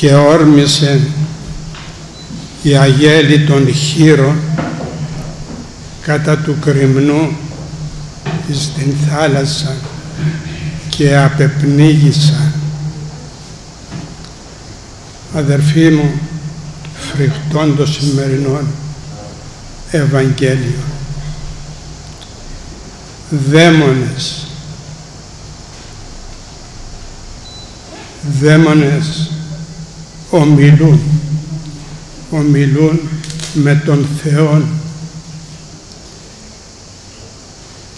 και όρμησε η αγέλη των χείρων κατά του κρυμνού στην θάλασσα και απεπνίγησα. Αδερφοί μου, φρικτών των σημερινών Ευαγγέλιο. Δαίμονες, δαίμονες ομιλούν, ομιλούν με τον Θεό.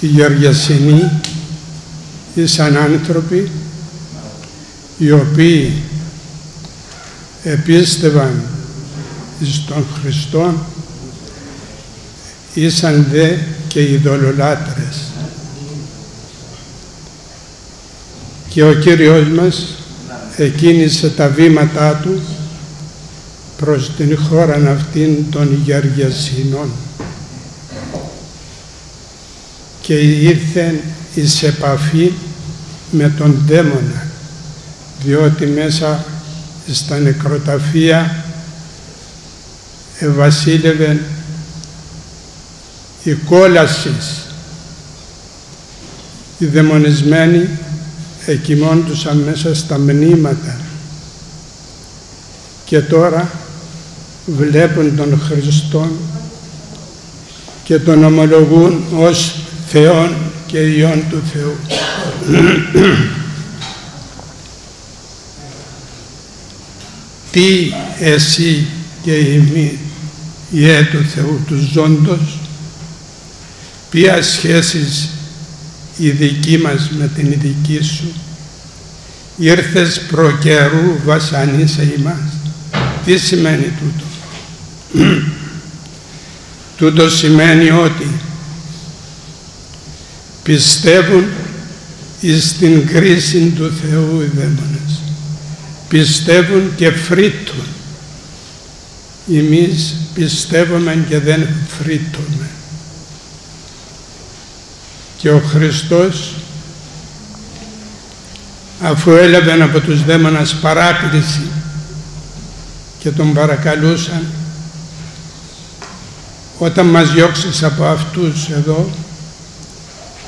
Οι Γεωργιασινοί ήσαν άνθρωποι οι οποίοι επίστευαν στον Χριστό ήσαν δε και ειδωλολάτρες. Και ο Κύριος μας εκκίνησε τα βήματά Του προς την χώρα αυτήν των Γεργιασινών και ήρθε εις επαφή με τον δαίμονα διότι μέσα στα νεκροταφεία ευασίλευε η κόλασης οι δαιμονισμένοι εκοιμώντουσαν μέσα στα μνήματα και τώρα βλέπουν τον Χριστό και τον ομολογούν ως Θεόν και Υιόν του Θεού. Τι εσύ και εμεί Ιε του Θεού τους ζώντος, ποια σχέσεις η δική μας με την δική σου, ήρθες προκαιρού βασανίσε ημάς. Τι σημαίνει τούτο; τούτο σημαίνει ότι πιστεύουν εις την κρίση του Θεού οι δαίμονες. Πιστεύουν και φρύτουν. Εμείς πιστεύουμε και δεν φρύτουμε. Και ο Χριστός αφού έλαβε από τους δαίμονας παράπληση και τον παρακαλούσαν όταν μας διώξεις από αυτούς εδώ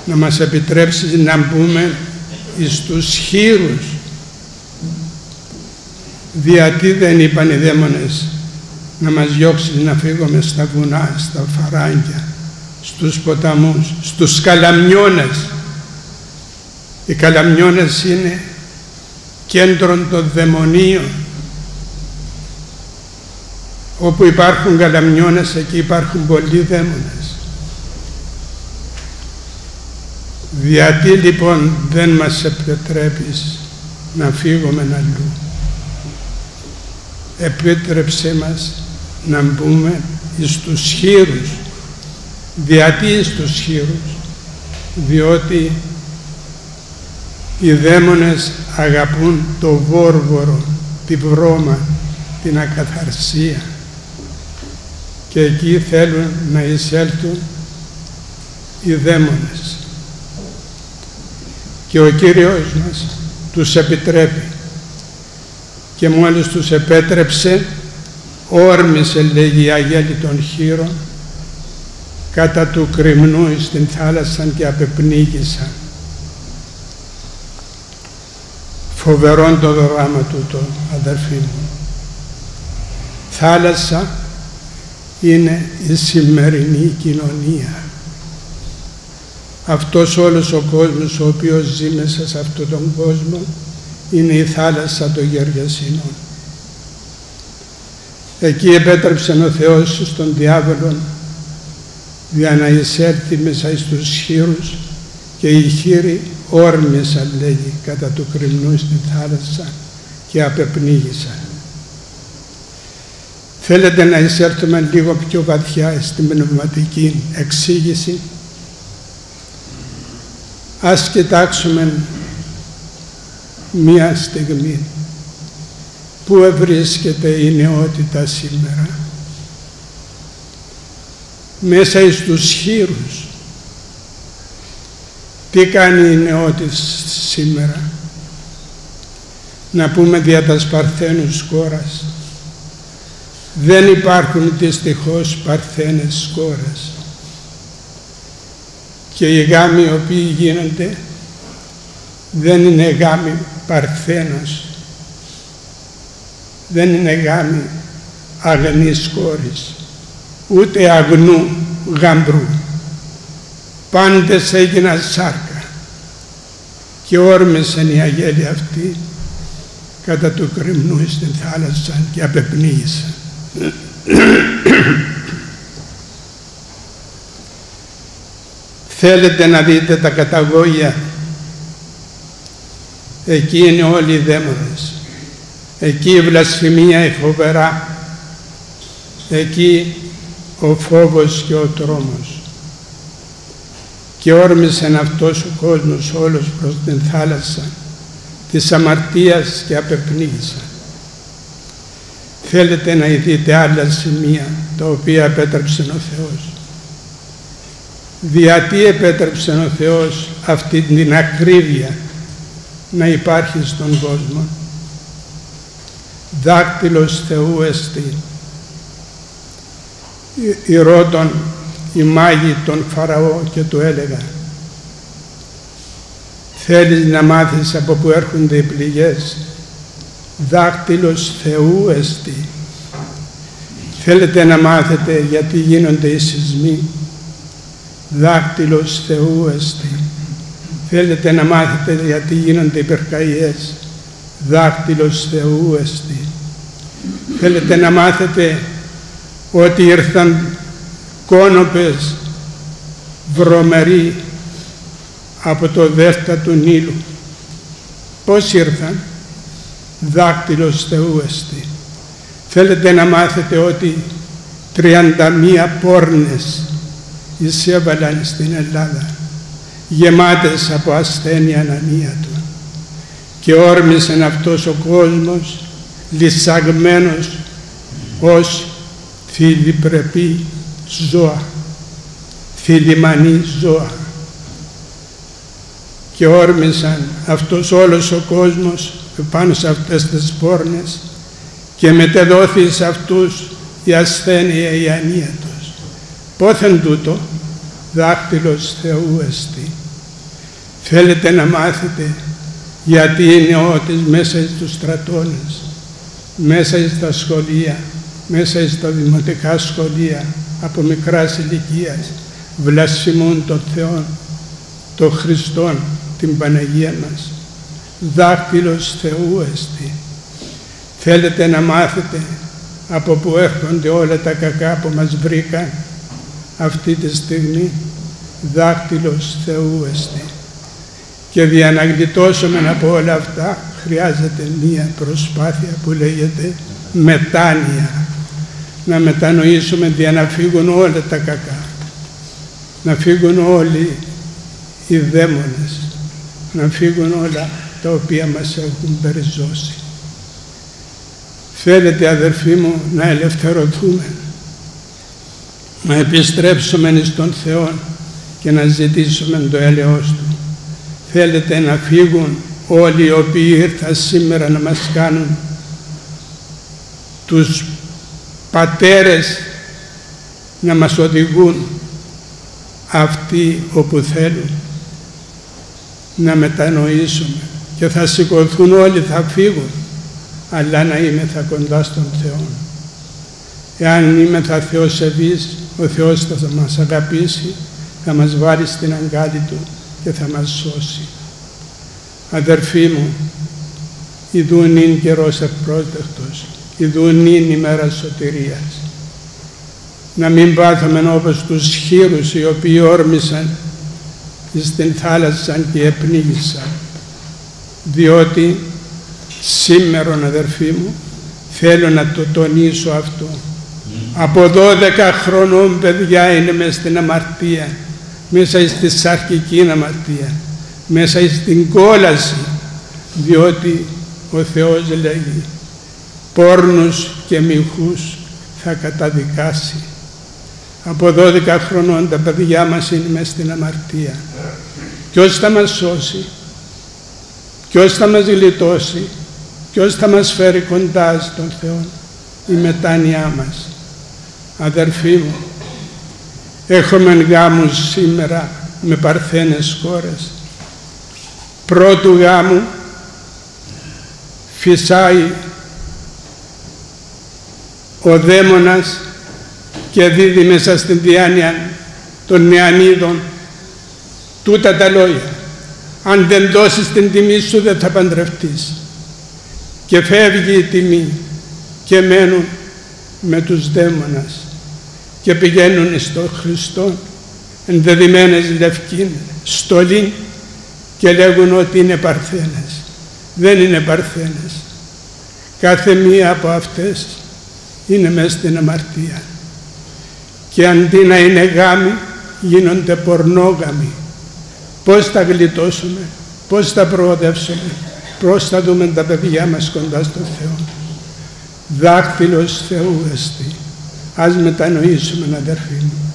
να μας επιτρέψεις να μπούμε εις τους χείρους. Γιατί δεν είπαν οι δαίμονες να μας διώξεις να φύγουμε στα βουνά, στα φαράγγια στους ποταμούς, στους καλαμιώνες. Οι καλαμιώνες είναι κέντρο των δαιμονίων. Όπου υπάρχουν καλαμιώνες εκεί υπάρχουν πολλοί δαίμονες. Γιατί λοιπόν δεν μας επιτρέπεις να φύγουμε αλλού. Επίτρεψέ μας να μπούμε στους χείρους γιατί στους χείρους διότι οι δαίμονες αγαπούν το βόρβορο, τη βρώμα, την ακαθαρσία και εκεί θέλουν να εισέλθουν οι δαίμονες. Και ο Κύριος μας τους επιτρέπει και μόλις τους επέτρεψε όρμησε λέγει η αγέλη των χείρων κατά του κρυμνού στην θάλασσα και απεπνίγησαν Φοβερόν το δράμα το αδερφοί μου. Θάλασσα είναι η σημερινή κοινωνία. Αυτός όλος ο κόσμος ο οποίος ζει μέσα σε αυτόν τον κόσμο είναι η θάλασσα των Γεργασινών. Εκεί επέτρεψε ο Θεός στον διάβολο για να εισέλθει μέσα στους χείρους και οι χείροι όρμησαν λέγει κατά του κρυμνού στην θάλασσα και απεπνίγησαν. Θέλετε να εισέλθουμε λίγο πιο βαθιά στην πνευματική εξήγηση; Ας κοιτάξουμε μία στιγμή που ευρίσκεται η νεότητα σήμερα μέσα στους χείρους τι κάνει η νεότητα σήμερα; να πούμε δια τας Παρθένους κόρας. Δεν υπάρχουν δυστυχώς Παρθένες κόρας. Και οι γάμοι οι οποίοι γίνονται δεν είναι γάμοι Παρθένος. Δεν είναι γάμοι αγνής κόρης, ούτε αγνού γαμπρού. Πάντες έγιναν σάρκα και όρμησαν οι αγέλοι αυτοί κατά του κρυμνού στην θάλασσα και απεπνίησαν. Θέλετε να δείτε τα καταγόγια; Εκεί είναι όλοι οι δαίμονες. Εκεί η βλασφημία η φοβερά. Εκεί ο φόβος και ο τρόμος. Και όρμησαν αυτός ο κόσμος όλος προς την θάλασσα της αμαρτίας και απεπνίγησαν. Θέλετε να δείτε άλλα σημεία τα οποία επέτρεψε ο Θεός. Γιατί επέτρεψε ο Θεός αυτή την ακρίβεια να υπάρχει στον κόσμο. Δάκτυλος Θεού εστί. Οι ρώτων, οι μάγοι των Φαραώ και του έλεγαν Θέλεις να μάθεις από που έρχονται οι πληγές. Δάκτυλος Θεού εστί. Θέλετε να μάθετε γιατί γίνονται οι σεισμοί. Δάκτυλος Θεού εστί. Θέλετε να μάθετε γιατί γίνονται οι περκαίες. Δάκτυλος Θεού εστί. Θέλετε να μάθετε ότι ήρθαν κόνοπες βρωμεροί από το δέστα του Νείλου. Πώς ήρθαν, δάκτυλος Θεού εστί. Θέλετε να μάθετε ότι 31 πόρνες εισέβαλαν στην Ελλάδα, γεμάτες από ασθένεια ανανία του. Και όρμησαν αυτός ο κόσμος, λυσαγμένος ως φιλιπρεπή ζώα, φιλιμανή ζώα και όρμησαν αυτός όλος ο κόσμος πάνω σε αυτές τις πόρνες και μετεδόθη σε αυτούς η ασθένεια η ανία τους. Πόθεν τούτο δάκτυλος Θεού εστί. Θέλετε να μάθετε γιατί είναι νεότης μέσα στους στρατώνες, μέσα στα σχολεία, μέσα στα δημοτικά σχολεία από μικράς ηλικίας βλασφημούν τον Θεό, τον Χριστόν την Παναγία μας. Δάκτυλος Θεού εστί. Θέλετε να μάθετε από που έρχονται όλα τα κακά που μας βρήκαν αυτή τη στιγμή; Δάκτυλος Θεού εστί. Και για να γλιτώσουμε από όλα αυτά χρειάζεται μία προσπάθεια που λέγεται μετάνοια. Να μετανοήσουμε για να φύγουν όλα τα κακά. Να φύγουν όλοι οι δαίμονες να φύγουν όλα τα οποία μας έχουν περιζώσει. Θέλετε αδερφοί μου να ελευθερωθούμε, να επιστρέψουμε στον Θεό και να ζητήσουμε το έλεος Του. Θέλετε να φύγουν όλοι οι οποίοι ήρθαν σήμερα να μας κάνουν τους πατέρες να μας οδηγούν αυτοί όπου θέλουν να μετανοήσουμε και θα σηκωθούν όλοι, θα φύγουν, αλλά να είμαι θα κοντά στον Θεό. Εάν είμαι θα Θεός ευής, ο Θεός θα μας αγαπήσει, θα μας βάλει στην αγκάλη Του και θα μας σώσει. Αδερφοί μου, ειδούν είναι καιρός ευπρόσδεκτος, ειδούν είναι ημέρα σωτηρίας. Να μην πάθουμε όπως τους χείρους οι οποίοι όρμησαν στην θάλασσα και επνίγησαν διότι σήμερα αδερφοί μου θέλω να το τονίσω αυτό από 12 χρονών παιδιά είναι μέσα στην αμαρτία μέσα στη σαρκική αμαρτία μέσα στην κόλαση διότι ο Θεός λέγει πόρνους και μυχούς θα καταδικάσει από 12 χρονών τα παιδιά μας είναι μέσα στην αμαρτία. Ποιος θα μας σώσει, ποιος θα μας γλιτώσει, Ποιος θα μας φέρει κοντά στον Θεό, η μετάνοιά μας. Αδερφοί μου, έχουμε γάμους σήμερα με παρθένες χώρες. Πρώτου γάμου φυσάει ο δαίμονας και δίδει μέσα στην διάνοια των νεανίδων τούτα τα λόγια. Αν δεν δώσεις την τιμή σου δεν θα παντρευτείς. Και φεύγει η τιμή και μένουν με τους δαίμονας και πηγαίνουν στο Χριστό ενδεδειμένες λευκήν στολή και λέγουν ότι είναι παρθένες. Δεν είναι παρθένες. Κάθε μία από αυτές είναι μέσα στην αμαρτία. Και αντί να είναι γάμοι, γίνονται πορνόγαμοι. Πώς θα γλιτώσουμε, πώς θα προοδεύσουμε, πώς θα δούμε τα παιδιά μας κοντά στο Θεό. Δάκτυλος Θεού εστί. Ας μετανοήσουμε αδερφοί μου.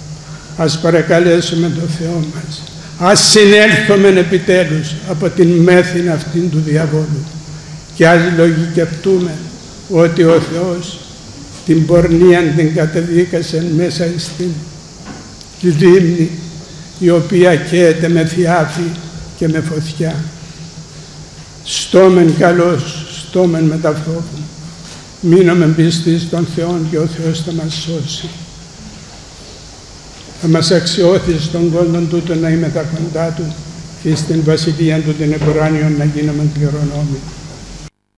Ας παρακαλέσουμε τον Θεό μας. Ας συνέλθουμε επιτέλους από την μέθη αυτήν του διαβόλου και ας λογικευτούμε ότι ο Θεός την πορνεία την κατεδίκασε μέσα στην λίμνη η οποία καίεται με θιάφη και με φωτιά. Στόμεν καλός, στόμεν με τα φόβου. Μείναμε πιστοί στον Θεό και ο Θεός θα μας σώσει. Θα μας αξιώθεις στον κόσμο τούτο να είμαι τα κοντά Του και στην βασιλεία Του την επουράνιον να γίνουμε κληρονόμοι.